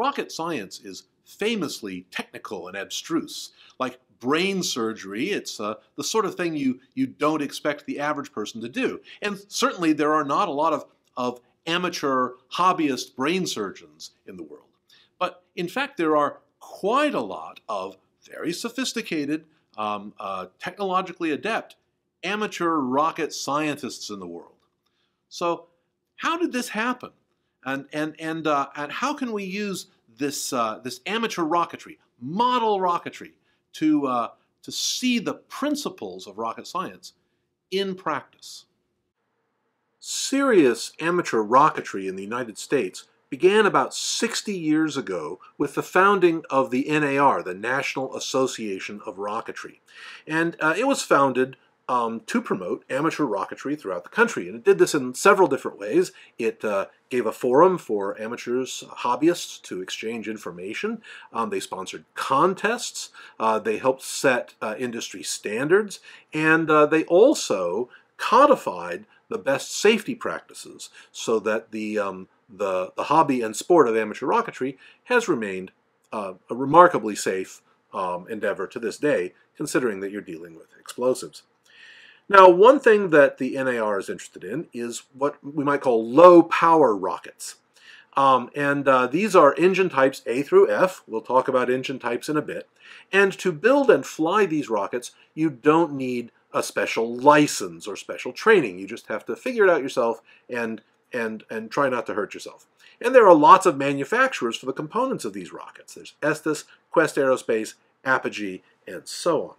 rocket science is famously technical and abstruse. Like brain surgery, it's uh, the sort of thing you, you don't expect the average person to do. And certainly there are not a lot of, of amateur hobbyist brain surgeons in the world. But in fact, there are quite a lot of very sophisticated, um, uh, technologically adept amateur rocket scientists in the world. So how did this happen? And, and, and, uh, and how can we use this, uh, this amateur rocketry, model rocketry, to, uh, to see the principles of rocket science in practice? Serious amateur rocketry in the United States began about 60 years ago with the founding of the NAR, the National Association of Rocketry. And uh, it was founded um, to promote amateur rocketry throughout the country. And it did this in several different ways. It uh, gave a forum for amateurs, hobbyists to exchange information. Um, they sponsored contests. Uh, they helped set uh, industry standards. And uh, they also codified the best safety practices so that the um, the, the hobby and sport of amateur rocketry has remained uh, a remarkably safe um, endeavor to this day, considering that you're dealing with explosives. Now, one thing that the NAR is interested in is what we might call low power rockets. Um, and uh, these are engine types A through F. We'll talk about engine types in a bit. And to build and fly these rockets, you don't need a special license or special training. You just have to figure it out yourself and and, and try not to hurt yourself. And there are lots of manufacturers for the components of these rockets. There's Estes, Quest Aerospace, Apogee, and so on.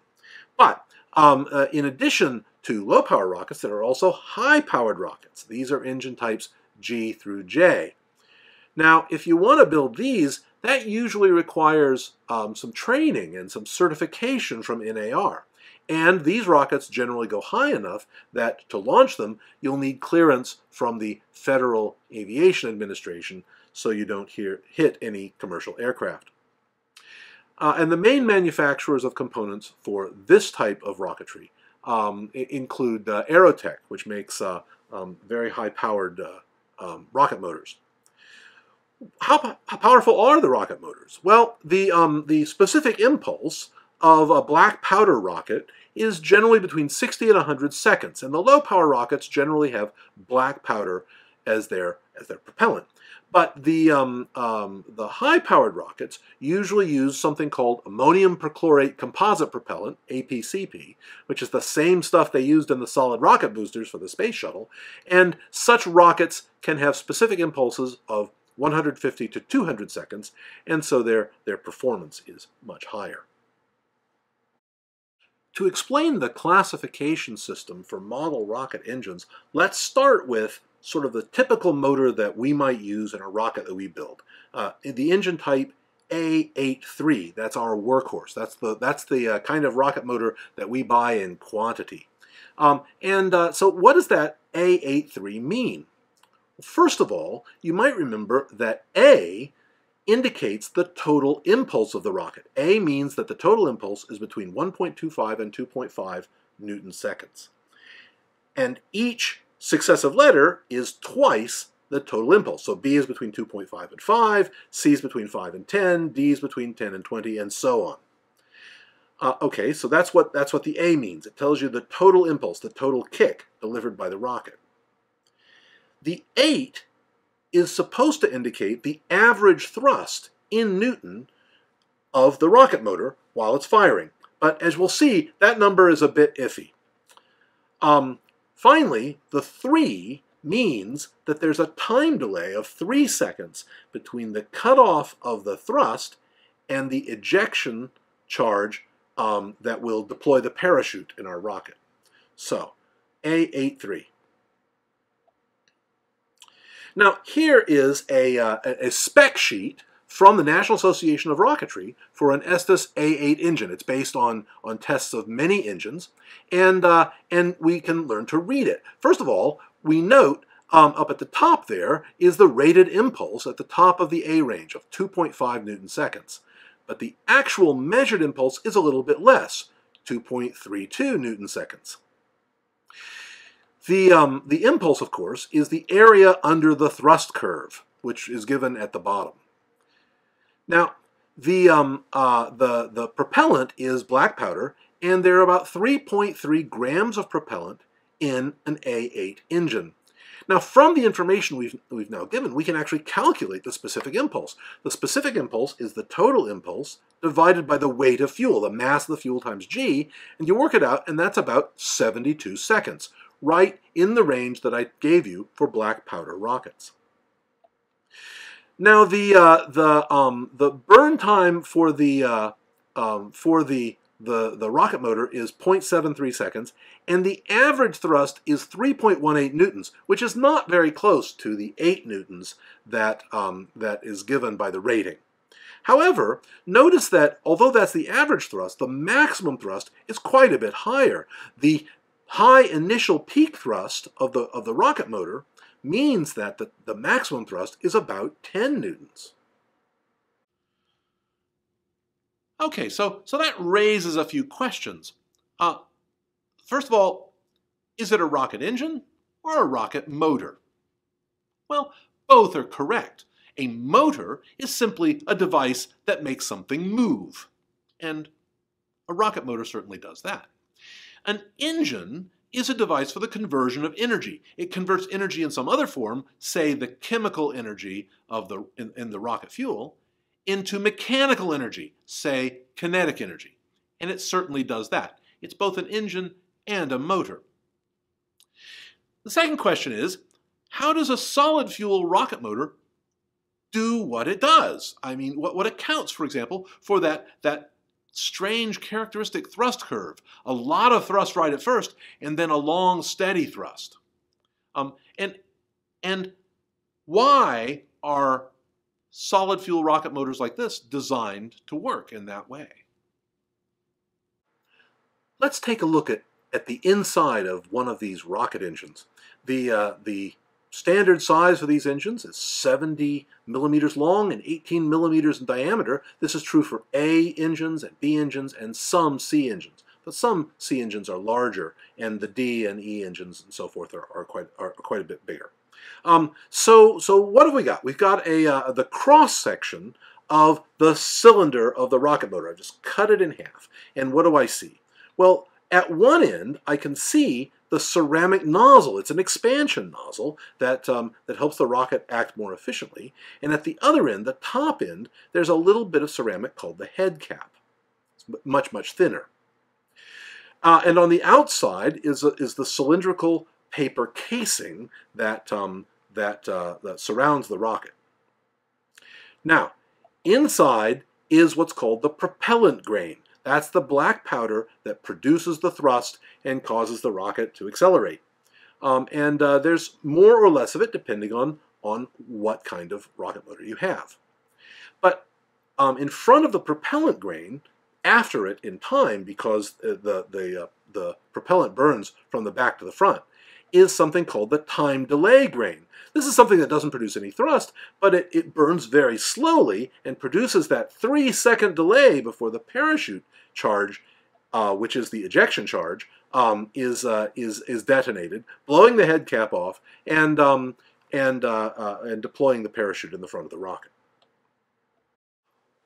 But um, uh, in addition to low-power rockets, there are also high-powered rockets. These are engine types G through J. Now, if you want to build these, that usually requires um, some training and some certification from NAR. And these rockets generally go high enough that to launch them, you'll need clearance from the Federal Aviation Administration so you don't hear, hit any commercial aircraft. Uh, and the main manufacturers of components for this type of rocketry um, include uh, Aerotech, which makes uh, um, very high-powered uh, um, rocket motors. How, how, powerful are the rocket motors? Well, the, um, the specific impulse of a black powder rocket is generally between 60 and 100 seconds, and the low power rockets generally have black powder as their, as their propellant. But the, um, um, the high-powered rockets usually use something called ammonium perchlorate composite propellant, APCP, which is the same stuff they used in the solid rocket boosters for the space shuttle, and such rockets can have specific impulses of 150 to 200 seconds, and so their, their performance is much higher. To explain the classification system for model rocket engines, let's start with sort of the typical motor that we might use in a rocket that we build. Uh, the engine type A83, that's our workhorse. That's the, that's the uh, kind of rocket motor that we buy in quantity. Um, and uh, so what does that A83 mean? First of all, you might remember that A indicates the total impulse of the rocket. A means that the total impulse is between 1.25 and 2.5 newton seconds. And each successive letter is twice the total impulse. So B is between 2.5 and 5, C is between 5 and 10, D is between 10 and 20, and so on. Uh, okay, so that's what, that's what the A means. It tells you the total impulse, the total kick delivered by the rocket. The 8 is supposed to indicate the average thrust in Newton of the rocket motor while it's firing. But as we'll see, that number is a bit iffy. Um, finally, the 3 means that there's a time delay of 3 seconds between the cutoff of the thrust and the ejection charge um, that will deploy the parachute in our rocket. So, A83. Now, here is a, uh, a spec sheet from the National Association of Rocketry for an Estes A8 engine. It's based on, on tests of many engines, and, uh, and we can learn to read it. First of all, we note um, up at the top there is the rated impulse at the top of the A range of 2.5 newton seconds. But the actual measured impulse is a little bit less, 2.32 newton seconds. The, um, the impulse, of course, is the area under the thrust curve, which is given at the bottom. Now, the, um, uh, the, the propellant is black powder, and there are about 3.3 grams of propellant in an A8 engine. Now, from the information we've, we've now given, we can actually calculate the specific impulse. The specific impulse is the total impulse divided by the weight of fuel, the mass of the fuel times g, and you work it out, and that's about 72 seconds, right in the range that I gave you for black powder rockets. Now, the uh, the um, the burn time for the uh, um, for the the, the rocket motor is 0.73 seconds, and the average thrust is 3.18 newtons, which is not very close to the 8 newtons that, um, that is given by the rating. However, notice that although that's the average thrust, the maximum thrust is quite a bit higher. The high initial peak thrust of the, of the rocket motor means that the, the maximum thrust is about 10 newtons. Okay, so, so that raises a few questions. Uh, first of all, is it a rocket engine or a rocket motor? Well, both are correct. A motor is simply a device that makes something move. And a rocket motor certainly does that. An engine is a device for the conversion of energy. It converts energy in some other form, say the chemical energy of the, in, in the rocket fuel, into mechanical energy, say kinetic energy. And it certainly does that. It's both an engine and a motor. The second question is, how does a solid fuel rocket motor do what it does? I mean, what, what accounts, for example, for that, that strange characteristic thrust curve? A lot of thrust right at first, and then a long, steady thrust. Um, and, and why are solid fuel rocket motors like this designed to work in that way. Let's take a look at, at the inside of one of these rocket engines. The, uh, the standard size for these engines is 70 millimeters long and 18 millimeters in diameter. This is true for A engines and B engines and some C engines. But some C engines are larger, and the D and E engines and so forth are, are, quite, are quite a bit bigger. Um, so, so what have we got? We've got a uh, the cross section of the cylinder of the rocket motor. I've just cut it in half. And what do I see? Well, at one end, I can see the ceramic nozzle. It's an expansion nozzle that, um, that helps the rocket act more efficiently. And at the other end, the top end, there's a little bit of ceramic called the head cap. It's much, much thinner. Uh, and on the outside is, is the cylindrical paper casing that, um, that, uh, that surrounds the rocket. Now, inside is what's called the propellant grain. That's the black powder that produces the thrust and causes the rocket to accelerate. Um, and uh, there's more or less of it depending on, on what kind of rocket motor you have. But um, in front of the propellant grain, after it in time, because uh, the, the, uh, the propellant burns from the back to the front, is something called the time delay grain. This is something that doesn't produce any thrust, but it, it burns very slowly and produces that three second delay before the parachute charge, uh, which is the ejection charge, um, is, uh, is, is detonated, blowing the head cap off and, um, and, uh, uh and deploying the parachute in the front of the rocket.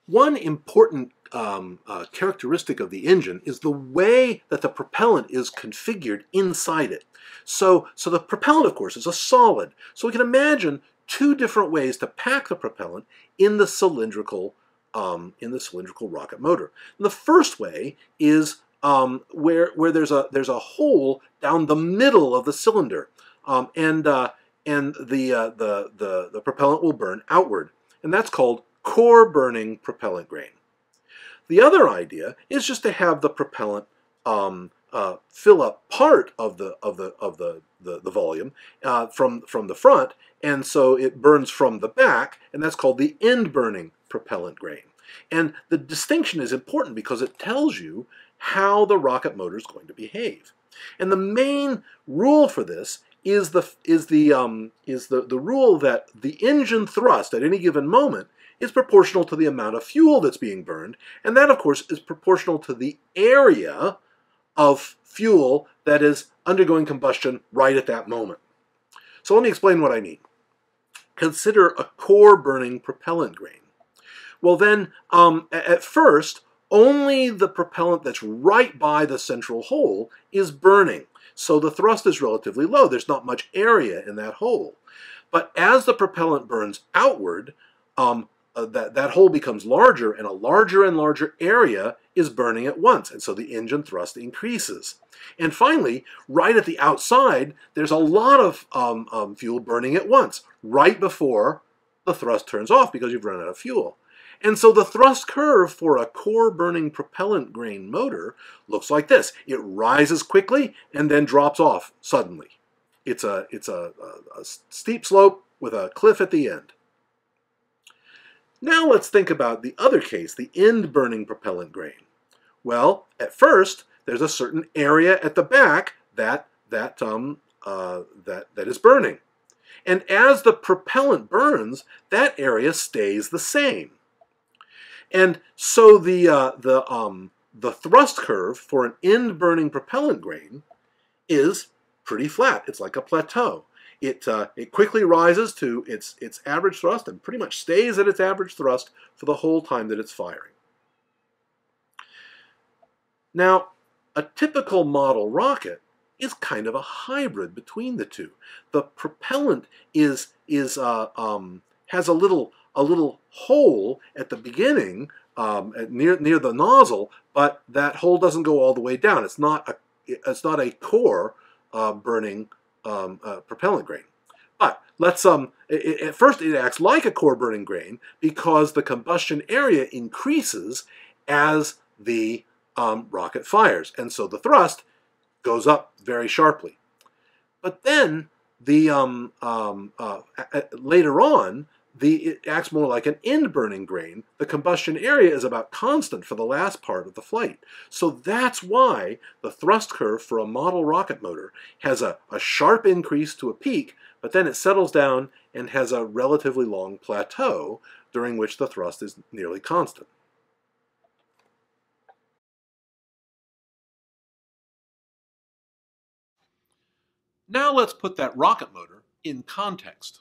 One important um, uh, characteristic of the engine is the way that the propellant is configured inside it. So, so the propellant, of course, is a solid. So we can imagine two different ways to pack the propellant in the cylindrical um, in the cylindrical rocket motor. And the first way is um, where where there's a there's a hole down the middle of the cylinder, um, and uh, and the, uh, the the the propellant will burn outward, and that's called core burning propellant grain. The other idea is just to have the propellant um, uh, fill up part of the of the of the the, the volume uh, from from the front, and so it burns from the back, and that's called the end burning propellant grain. And the distinction is important because it tells you how the rocket motor is going to behave. And the main rule for this is the is the um, is the the rule that the engine thrust at any given moment is proportional to the amount of fuel that's being burned, and that, of course, is proportional to the area of fuel that is undergoing combustion right at that moment. So let me explain what I mean. Consider a core burning propellant grain. well then, um, at first, only the propellant that's right by the central hole is burning. So the thrust is relatively low. There's not much area in that hole. But as the propellant burns outward, um, uh, that, that hole becomes larger and a larger and larger area is burning at once. And so the engine thrust increases. And finally, right at the outside, there's a lot of um, um, fuel burning at once, right before the thrust turns off because you've run out of fuel. And so the thrust curve for a core burning propellant grain motor looks like this. It rises quickly and then drops off suddenly. It's a, it's a, a, a steep slope with a cliff at the end. Now let's think about the other case, the end burning propellant grain. Well, at first, there's a certain area at the back that, that, um, uh, that, that is burning. And as the propellant burns, that area stays the same. And so the, uh, the, um, the thrust curve for an end burning propellant grain is pretty flat. It's like a plateau. It, uh, it quickly rises to its, its average thrust and pretty much stays at its average thrust for the whole time that it's firing. Now, a typical model rocket is kind of a hybrid between the two. The propellant is, is, uh, um, has a little, a little hole at the beginning um, near, near the nozzle, but that hole doesn't go all the way down. It's not a, it's not a core uh, burning um, uh, propellant grain. But let's um, it, at first it acts like a core burning grain because the combustion area increases as the um, rocket fires, and so the thrust goes up very sharply. But then the um, um, uh, later on, the, it acts more like an end burning grain. The combustion area is about constant for the last part of the flight. So that's why the thrust curve for a model rocket motor has a, a sharp increase to a peak, but then it settles down and has a relatively long plateau during which the thrust is nearly constant. Now let's put that rocket motor in context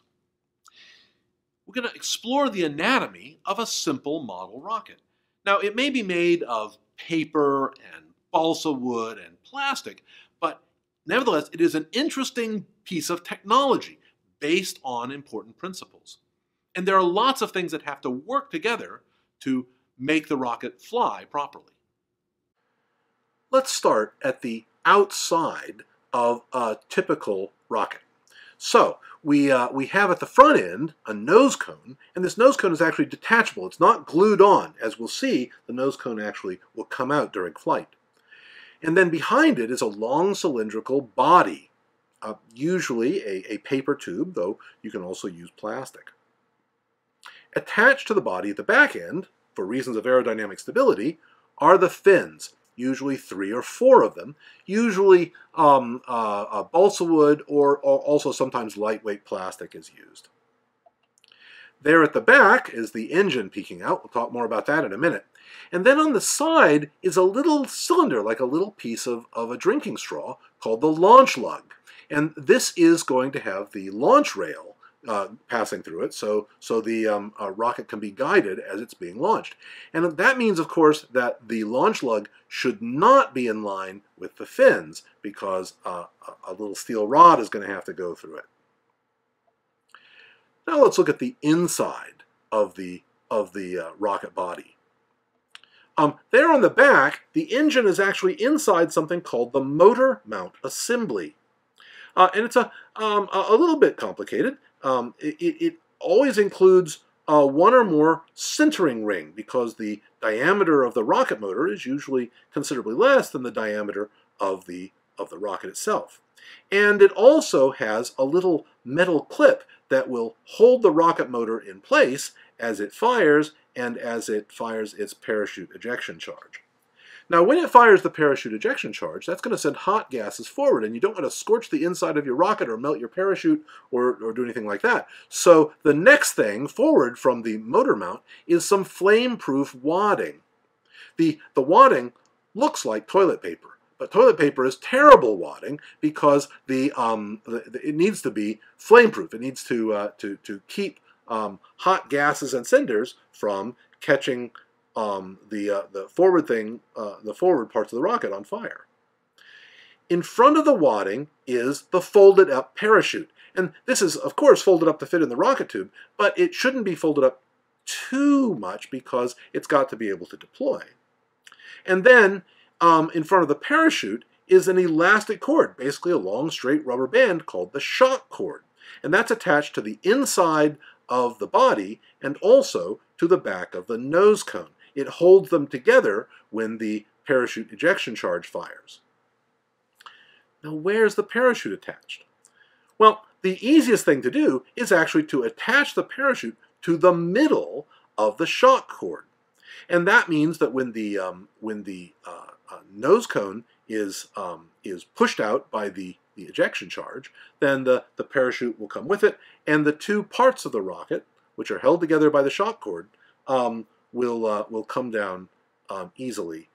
we're going to explore the anatomy of a simple model rocket. Now, it may be made of paper and balsa wood and plastic, but nevertheless, it is an interesting piece of technology based on important principles. And there are lots of things that have to work together to make the rocket fly properly. Let's start at the outside of a typical rocket. So we, uh, we have at the front end a nose cone, and this nose cone is actually detachable. It's not glued on. As we'll see, the nose cone actually will come out during flight. And then behind it is a long cylindrical body, uh, usually a, a paper tube, though you can also use plastic. Attached to the body at the back end, for reasons of aerodynamic stability, are the fins, usually three or four of them, usually um, uh, uh, balsa wood or, or also sometimes lightweight plastic is used. There at the back is the engine peeking out. We'll talk more about that in a minute. And then on the side is a little cylinder, like a little piece of, of a drinking straw, called the launch lug. And this is going to have the launch rail uh, passing through it, so so the um, uh, rocket can be guided as it's being launched. And that means, of course, that the launch lug should not be in line with the fins because uh, a little steel rod is going to have to go through it. Now let's look at the inside of the of the uh, rocket body. Um, there on the back, the engine is actually inside something called the motor mount assembly. Uh, and it's a, um, a little bit complicated um, it, it, always includes uh, one or more centering ring because the diameter of the rocket motor is usually considerably less than the diameter of the, of the rocket itself. And it also has a little metal clip that will hold the rocket motor in place as it fires and as it fires its parachute ejection charge. Now, when it fires the parachute ejection charge, that's going to send hot gases forward, and you don't want to scorch the inside of your rocket or melt your parachute or, or do anything like that. So the next thing forward from the motor mount is some flame-proof wadding. The, the wadding looks like toilet paper. But toilet paper is terrible wadding because the, um, the, the it needs to be flame-proof. It needs to, uh, to, to keep um, hot gases and cinders from catching um, the, uh, the forward thing, uh, the forward parts of the rocket on fire. In front of the wadding is the folded up parachute. And this is, of course, folded up to fit in the rocket tube, but it shouldn't be folded up too much because it's got to be able to deploy. And then um, in front of the parachute is an elastic cord, basically a long straight rubber band called the shock cord. And that's attached to the inside of the body and also to the back of the nose cone. It holds them together when the parachute ejection charge fires. Now where's the parachute attached? Well, the easiest thing to do is actually to attach the parachute to the middle of the shock cord. And that means that when the, um, when the uh, uh, nose cone is, um, is pushed out by the, the ejection charge, then the, the parachute will come with it, and the two parts of the rocket, which are held together by the shock cord, um, will, uh, will come down um, easily.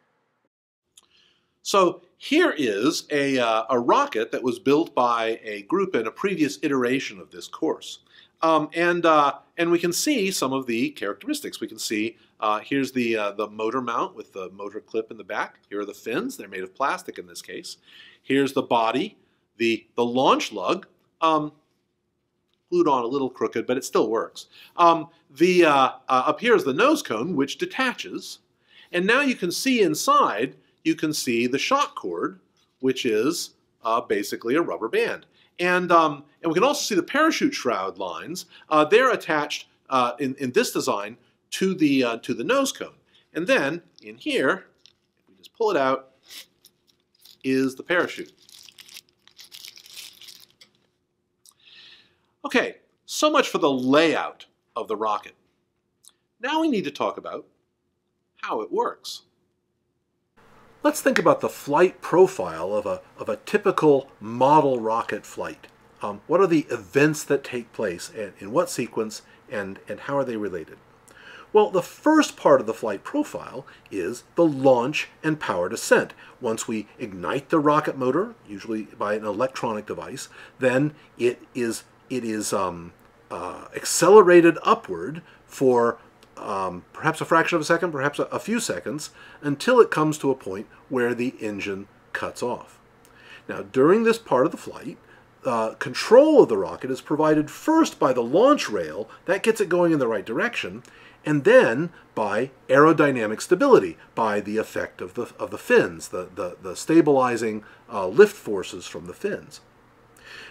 So here is a, uh, a rocket that was built by a group in a previous iteration of this course. Um, and, uh, and we can see some of the characteristics. We can see uh, here's the, uh, the motor mount with the motor clip in the back. Here are the fins. They're made of plastic in this case. Here's the body, the, the launch lug, um, glued on a little crooked, but it still works. Um, the, uh, uh, up here is the nose cone, which detaches. And now you can see inside, you can see the shock cord, which is uh, basically a rubber band. And, um, and we can also see the parachute shroud lines. Uh, they're attached uh, in, in this design to the, uh, to the nose cone. And then in here, if we just pull it out, is the parachute. Okay, so much for the layout of the rocket. Now we need to talk about how it works. Let's think about the flight profile of a, of a typical model rocket flight. Um, what are the events that take place, and in what sequence, and, and how are they related? Well, the first part of the flight profile is the launch and powered ascent. Once we ignite the rocket motor, usually by an electronic device, then it is, it is um, uh, accelerated upward for um, perhaps a fraction of a second, perhaps a, a few seconds, until it comes to a point where the engine cuts off. Now, during this part of the flight, uh, control of the rocket is provided first by the launch rail, that gets it going in the right direction, and then by aerodynamic stability, by the effect of the, of the fins, the, the, the stabilizing uh, lift forces from the fins.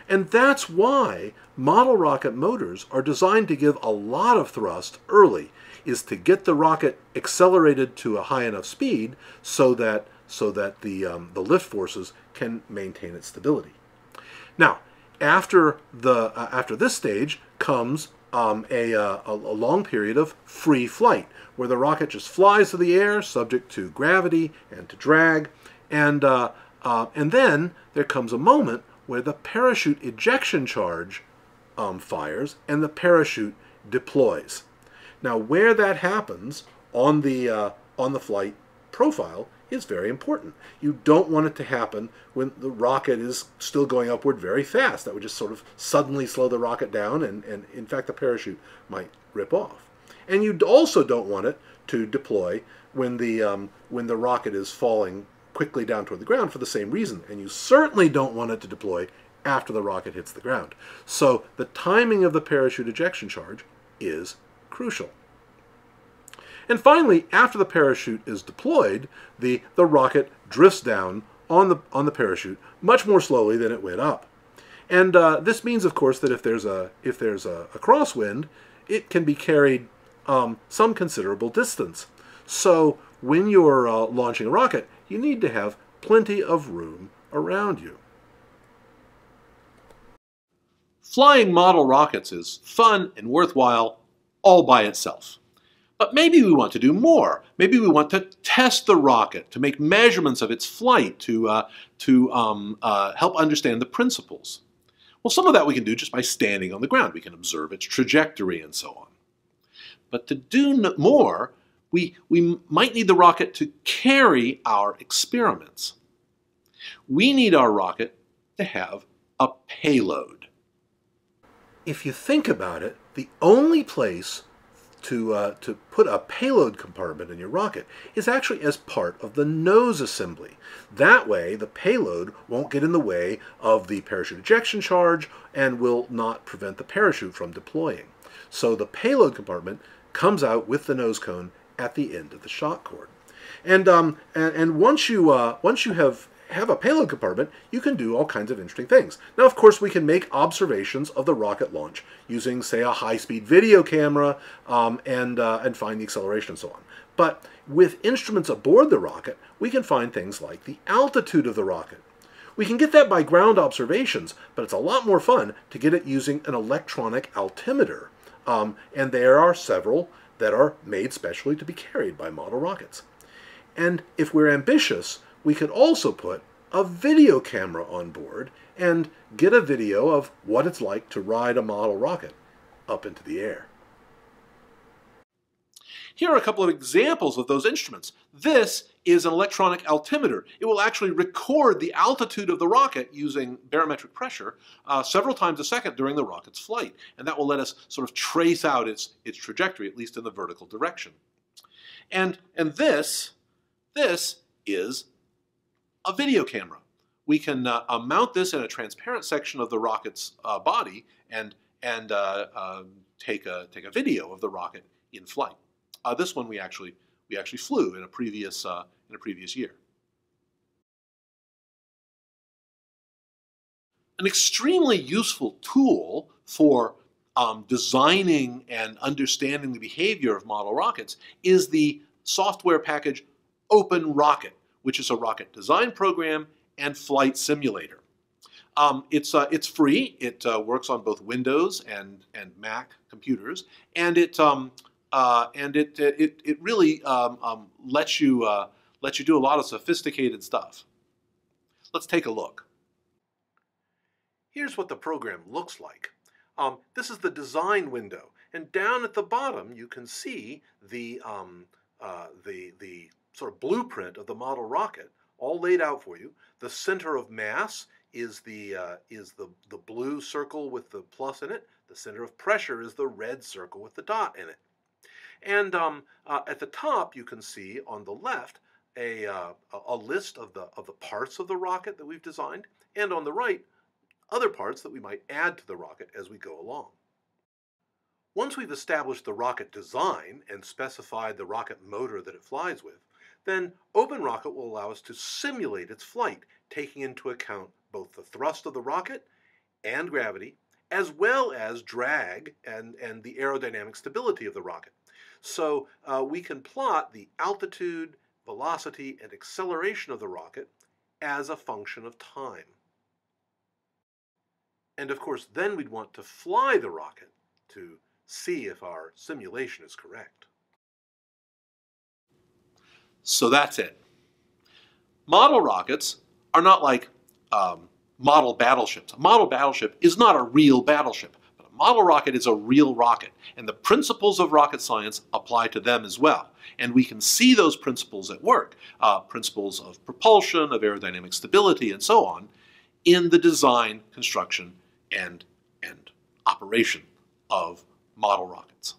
And that's why model rocket motors are designed to give a lot of thrust early is to get the rocket accelerated to a high enough speed so that so that the um, the lift forces can maintain its stability. Now, after the uh, after this stage comes um, a, uh, a, long period of free flight, where the rocket just flies through the air, subject to gravity and to drag, and uh, uh, and then there comes a moment where the parachute ejection charge um, fires and the parachute deploys. Now, where that happens on the, uh, on the flight profile is very important. You don't want it to happen when the rocket is still going upward very fast. That would just sort of suddenly slow the rocket down, and, and in fact, the parachute might rip off. And you also don't want it to deploy when the, um, when the rocket is falling quickly down toward the ground for the same reason. And you certainly don't want it to deploy after the rocket hits the ground. So the timing of the parachute ejection charge is crucial. And finally, after the parachute is deployed, the, the rocket drifts down on the, on the parachute much more slowly than it went up. And uh, this means, of course, that if there's a, if there's a, a crosswind, it can be carried um, some considerable distance. So when you're uh, launching a rocket, you need to have plenty of room around you. Flying model rockets is fun and worthwhile all by itself. But maybe we want to do more. Maybe we want to test the rocket, to make measurements of its flight, to, uh, to um, uh, help understand the principles. Well, some of that we can do just by standing on the ground. We can observe its trajectory and so on. But to do more, we, we might need the rocket to carry our experiments. We need our rocket to have a payload. if you think about it, the only place to, uh, to put a payload compartment in your rocket is actually as part of the nose assembly. That way, the payload won't get in the way of the parachute ejection charge and will not prevent the parachute from deploying. So the payload compartment comes out with the nose cone at the end of the shock cord. And, um, and, and once, you, uh, once you have have a payload compartment, you can do all kinds of interesting things. Now, of course, we can make observations of the rocket launch using, say, a high-speed video camera um, and, uh, and find the acceleration and so on. But with instruments aboard the rocket, we can find things like the altitude of the rocket. We can get that by ground observations, but it's a lot more fun to get it using an electronic altimeter. Um, and there are several that are made specially to be carried by model rockets. And if we're ambitious, we could also put a video camera on board and get a video of what it's like to ride a model rocket up into the air. Here are a couple of examples of those instruments. This is an electronic altimeter. It will actually record the altitude of the rocket using barometric pressure uh, several times a second during the rocket's flight. And that will let us sort of trace out its, its trajectory, at least in the vertical direction. And, and this, this is a video camera. We can uh, uh, mount this in a transparent section of the rocket's uh, body and, and uh, um, take, a, take a video of the rocket in flight. Uh, this one we actually, we actually flew in a previous, uh, in a previous year. An extremely useful tool for um, designing and understanding the behavior of model rockets is the software package Open Rocket which is a rocket design program, and flight simulator. Um, it's, uh, it's free. It uh, works on both Windows and, and Mac computers, and it, um, uh, and it, it, it really um, um lets, you, uh, lets you do a lot of sophisticated stuff. Let's take a look. Here's what the program looks like. Um, this is the design window, and down at the bottom you can see the, um, uh, the, the sort of blueprint of the model rocket, all laid out for you. The center of mass is the uh, is the the blue circle with the plus in it. The center of pressure is the red circle with the dot in it. And um, uh, at the top, you can see on the left a uh, a list of the of the parts of the rocket that we've designed, and on the right, other parts that we might add to the rocket as we go along. Once we've established the rocket design and specified the rocket motor that it flies with, then OpenRocket will allow us to simulate its flight, taking into account both the thrust of the rocket and gravity, as well as drag and, and the aerodynamic stability of the rocket. So uh, we can plot the altitude, velocity, and acceleration of the rocket as a function of time. And of course, then we'd want to fly the rocket to see if our simulation is correct. So that's it. Model rockets are not like um, model battleships. A model battleship is not a real battleship, model rocket is a real rocket. And the principles of rocket science apply to them as well. And we can see those principles at work, uh, principles of propulsion, of aerodynamic stability, and so on, in the design, construction, and, and operation of model rockets.